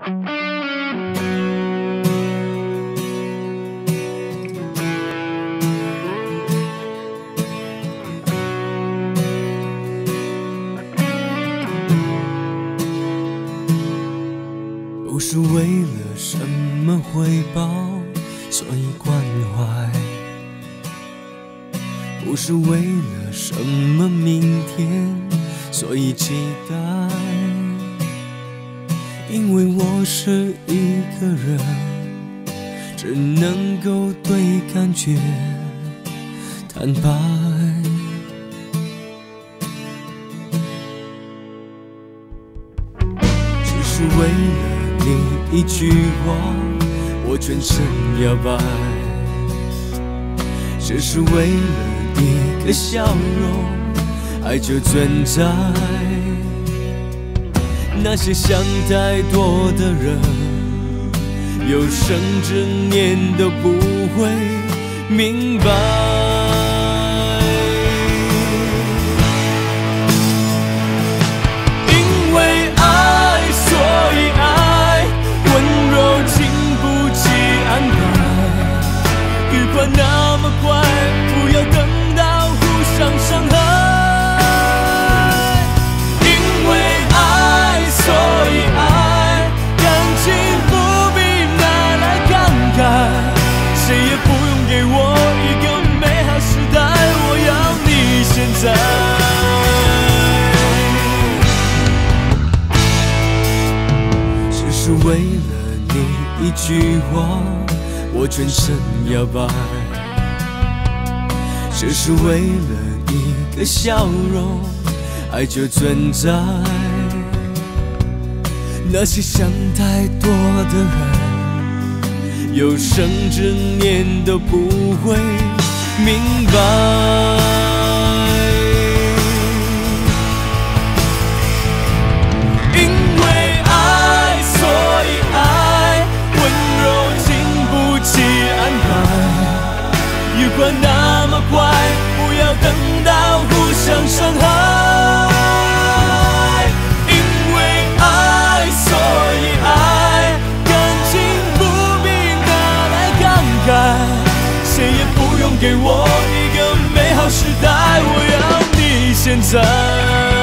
不是为了什么回报，所以关怀；不是为了什么明天，所以期待。因为我是一个人，只能够对感觉坦白。只是为了你一句话，我全身摇摆；只是为了一个笑容，爱就存在。那些想太多的人，有生之年都不会明白。因为爱，所以爱，温柔经不起安排。余光那么快，不要等到互相伤害。是为了你一句话，我全身摇摆；只是为了一个笑容，爱就存在。那些想太多的人，有生之年都不会明白。管那么快，不要等到互相伤害。因为爱，所以爱，感情不必拿来慷慨。谁也不用给我一个美好时代，我要你现在。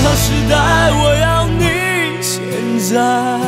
美好时代，我要你现在。